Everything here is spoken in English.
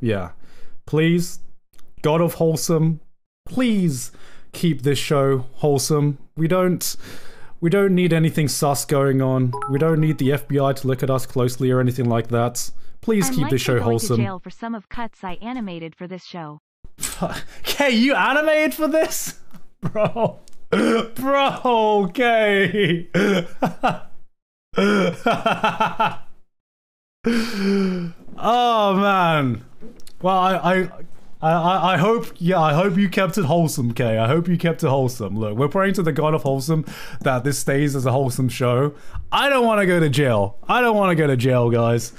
yeah. Please, God of Wholesome, please keep this show wholesome. We don't we don't need anything sus going on. We don't need the FBI to look at us closely or anything like that. Please I'm keep this show wholesome. to jail for some of cuts I animated for this show. Okay, you animated for this? Bro. Bro, okay. oh man. Well, I, I I, I hope, yeah, I hope you kept it wholesome, Kay. I hope you kept it wholesome. Look, we're praying to the God of wholesome that this stays as a wholesome show. I don't want to go to jail. I don't want to go to jail, guys.